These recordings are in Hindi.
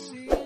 see.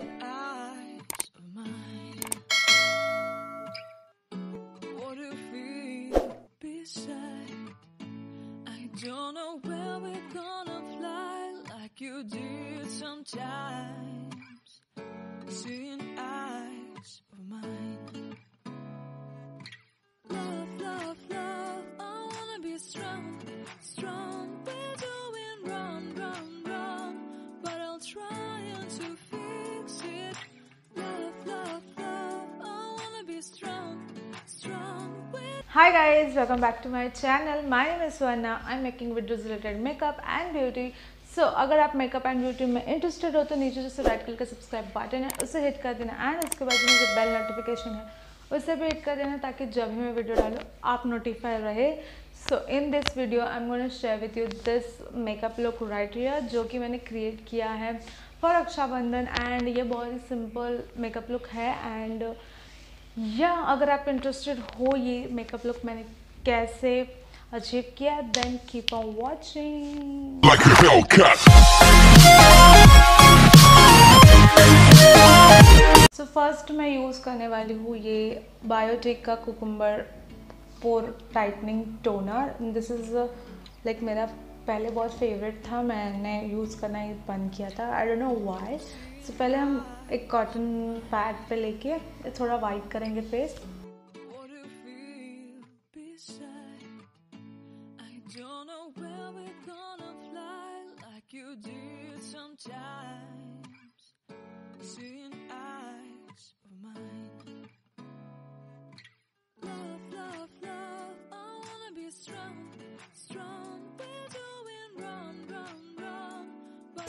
Hi guys, welcome back to my channel. My name is Swarna. I'm making videos related makeup and beauty. So अगर आप मेकअप एंड ब्यूटी में इंटरेस्टेड हो तो नीचे जो रेड कलर का सब्सक्राइब बटन है उसे हिट कर देना एंड उसके बाद जो बेल नोटिफिकेशन है उसे भी हिट कर देना ताकि जब भी मैं वीडियो डालूँ आप नोटिफाई रहे so in this video I am gonna share with you this makeup look right here जो कि मैंने क्रिएट किया है फॉर रक्षाबंधन एंड ये बहुत ही सिंपल मेकअप लुक है एंड या अगर आप इंटरेस्टेड हो ये मेकअप लुक मैंने कैसे अचीव किया then keep on watching. So first मैं यूज़ करने वाली हूँ ये बायोटिक का cucumber pore tightening toner this is like मेरा पहले बहुत फेवरेट था मैंने यूज़ करना ही बंद किया था. I don't know why so पहले हम एक कॉटन पैड पे लेके थोड़ा वाइट करेंगे face you did sometimes. Seeing eyes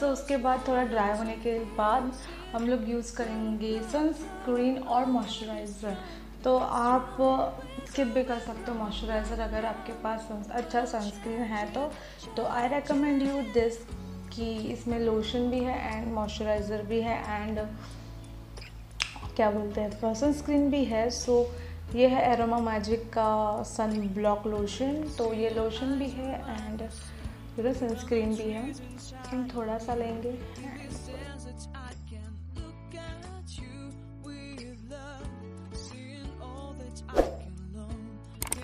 तो उसके बाद थोड़ा ड्राई होने के बाद हम लोग यूज़ करेंगे सनस्क्रीन और मॉइस्चराइज़र तो आप स्किप भी कर सकते हो मॉइस्चराइज़र अगर आपके पास अच्छा सनस्क्रीन है तो. तो आई रेकमेंड यू दिस कि इसमें लोशन भी है एंड मॉइस्चराइज़र भी है एंड क्या बोलते हैं सनस्क्रीन भी है. सो ये है एरोमा मैजिक का सन ब्लॉक लोशन तो ये लोशन भी है एंड पूरा सनस्क्रीन भी है। हम थोड़ा सा लेंगे.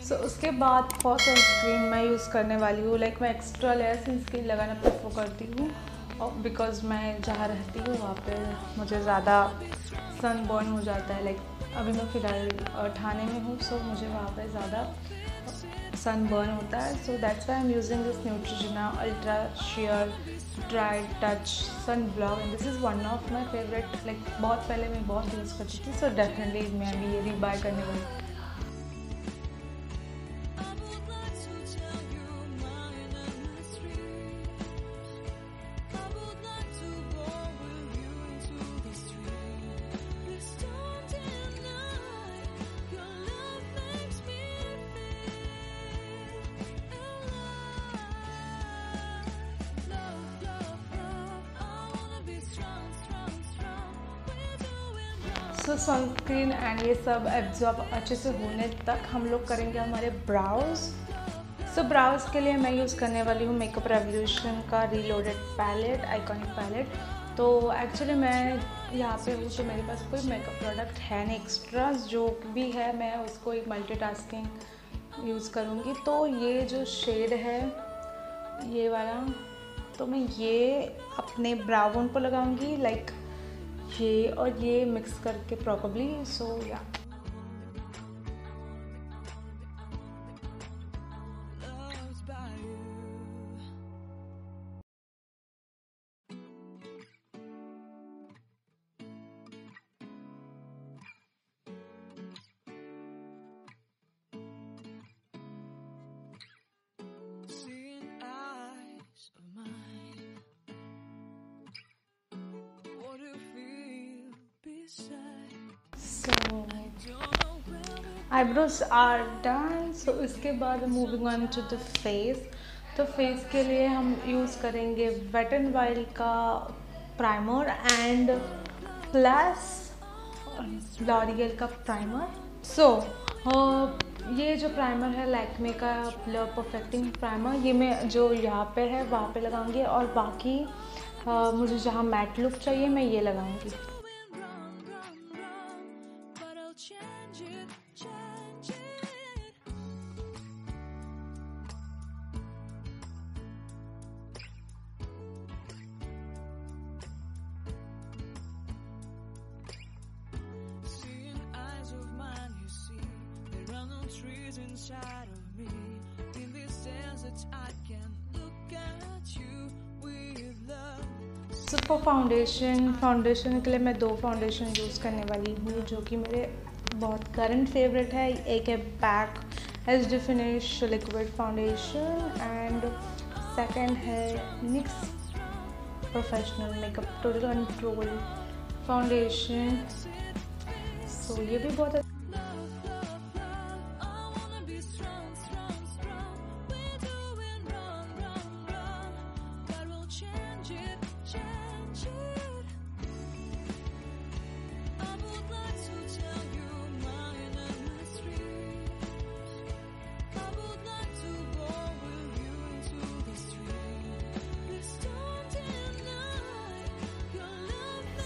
सो उसके बाद फॉर सनस्क्रीन मैं यूज़ करने वाली हूँ। लाइक मैं एक्स्ट्रा लेयर सनस्क्रीन लगाना प्रेफर करती हूँ। और बिकॉज़ मैं जहाँ रहती हूँ, वहाँ पे मुझे ज़्यादा सन बर्न हो जाता है। लाइक अभी मैं फ़िलहाल ठाणे में हूँ सो मुझे वहाँ पे ज़्यादा सन बर्न होता है। So that's why am using this Neutrogena ultra sheer dry touch sun block and this is one of my favourite like बहुत पहले मैं बहुत यूज़ करती थी सो डेफिनेटली मैं अभी ये भी बाय करने वाली सो सनस्क्रीन एंड ये सब एब्जॉर्ब अच्छे से होने तक हम लोग करेंगे हमारे ब्राउज सो so, ब्राउज के लिए मैं यूज़ करने वाली हूँ मेकअप रेवोल्यूशन का रीलोडेड पैलेट आइकॉनिक पैलेट तो एक्चुअली मैं यहाँ पे तो मेरे पास कोई मेकअप प्रोडक्ट है नहीं एक्स्ट्रा जो भी है मैं उसको एक मल्टीटास्किंग यूज़ करूँगी. तो ये जो शेड है ये वाला तो मैं ये अपने ब्राउन को लगाऊँगी लाइक ये और ये मिक्स करके प्रॉपरली सो या आईब्रोज आर डन सो इसके बाद moving on to the face तो फेस के लिए हम यूज़ करेंगे वेट एंड वाइल्ड का प्राइमर एंड प्लस लॉरियल का प्राइमर सो so, ये जो प्राइमर है लैक्मे का परफेक्टिंग प्राइमर ये मैं जो यहाँ पे है वहाँ पे लगाऊँगी और बाकी मुझे जहाँ मैट लुक चाहिए मैं ये लगाऊँगी। Trees inside of me. In this desert, I can look at you with love. Super foundation foundation के लिए मैं दो फाउंडेशन यूज़ करने वाली हूँ जो कि मेरे बहुत करंट फेवरेट है एक है pack H D finish liquid foundation and second है NYX professional makeup total control foundation so ये भी बहुत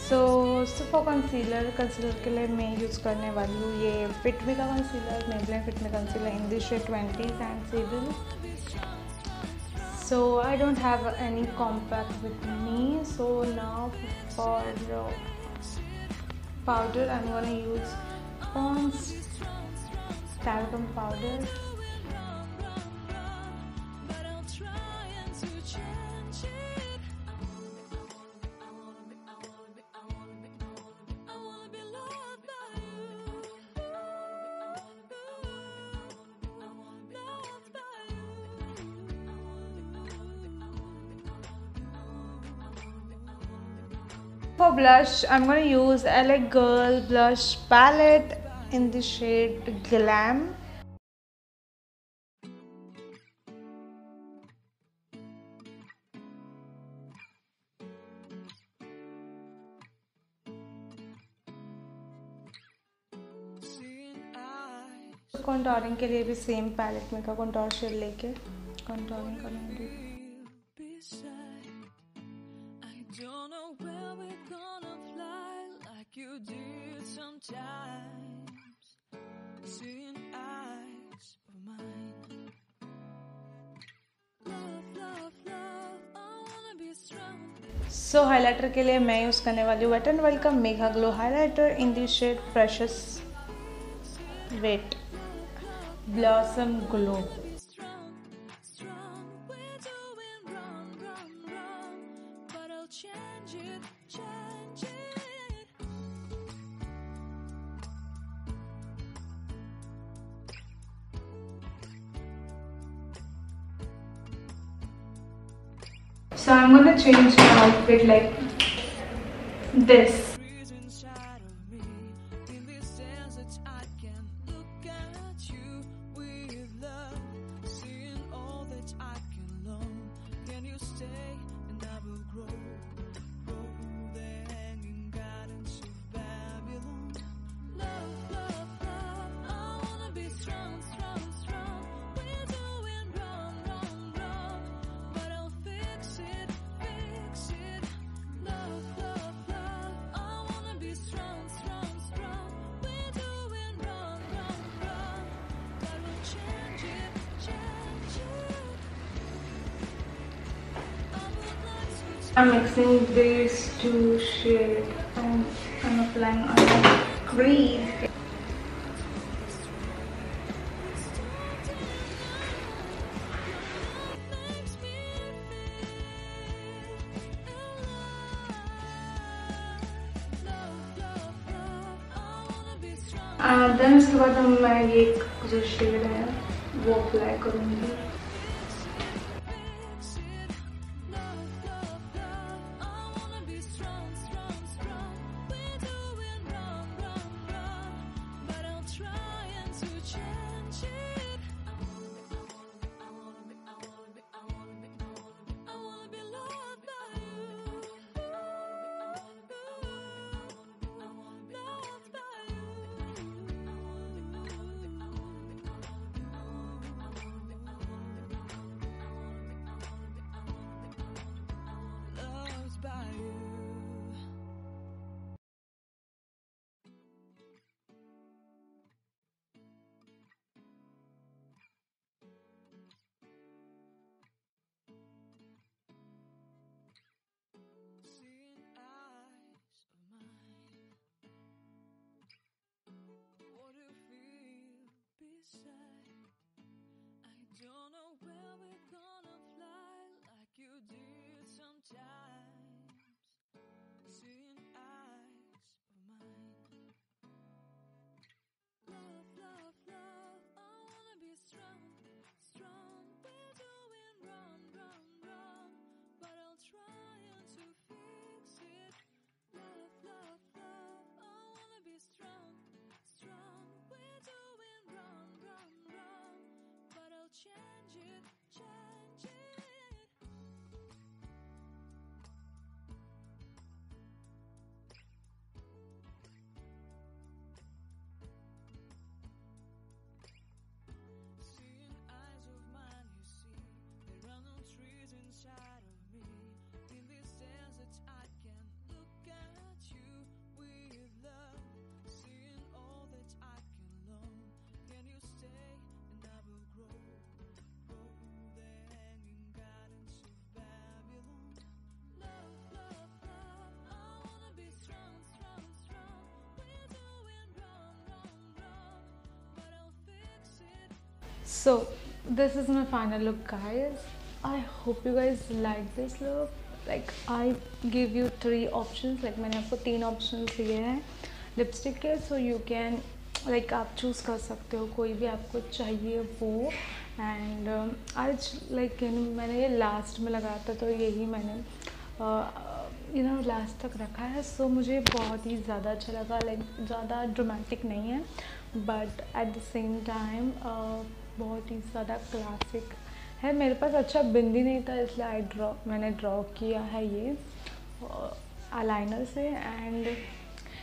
सो सुपर कंसीलर कंसीलर के लिए मैं यूज़ करने वाली हूँ ये फिटमी का concealer Maybelline Fit Me concealer in this twenty and season so I don't have any compact with me so ना for powder I am one use cons talcum powder For blush, I'm going to use LA Girl blush palette in the shade Glam. you. Seeing eyes contouring के लिए भी सेम पैलेट में का कंटोर शेड लेके कंटोरिंग करूँगी we're gonna सो हाइलाइटर के लिए मैं यूज़ करने वाली हूँ wet and welcome mega glow highlighter in the shade precious wet blossom glow So I'm gonna change my outfit like this. I'm mixing these two shades and I'm applying on my crease. makes me feel alive. Love, love, love. I wanna be strong. Then उसके बाद हम मैं ये जो शेड है वो अप्लाई करूँगी so this is my final look guys. I hope you guys like this look. Like i give you three options. Like मैंने आपको तीन options दिए हैं. लिपस्टिक के सो यू कैन लाइक आप चूज़ कर सकते हो कोई भी आपको चाहिए वो. एंड uh, आज लाइक मैंने ये लास्ट में लगाया था तो यही मैंने यू नो लास्ट तक रखा है. सो so, मुझे बहुत ही ज़्यादा अच्छा लगा. लाइक ज़्यादा ड्रामेटिक नहीं है. But at the same time बहुत ही ज़्यादा क्लासिक है। मेरे पास अच्छा बिंदी नहीं था, इसलिए आई ड्रॉ मैंने ड्रॉ किया है ये अलाइनर से। And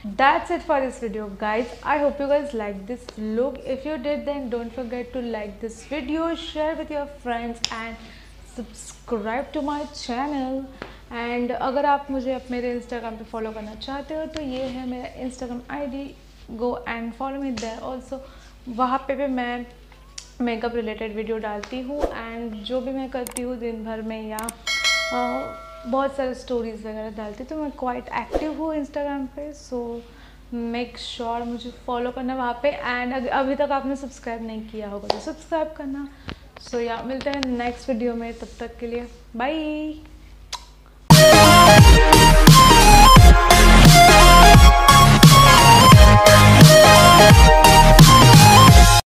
that's it for this video guys I hope you guys like this look if you did then don't forget to like this video share with your friends and subscribe to my channel and अगर आप मुझे अप, मेरे इंस्टाग्राम पर फॉलो करना चाहते हो तो ये है मेरा Instagram I D go and follow me there also वहाँ पर भी मैं मेकअप रिलेटेड वीडियो डालती हूँ एंड जो भी मैं करती हूँ दिन भर में या बहुत सारे स्टोरीज़ वगैरह डालती तो मैं क्वाइट एक्टिव हूँ इंस्टाग्राम पे सो मेक श्योर मुझे फॉलो करना वहाँ पे एंड अभी तक आपने सब्सक्राइब नहीं किया होगा तो सब्सक्राइब करना। सो so, या मिलते हैं नेक्स्ट वीडियो में तब तक के लिए बाय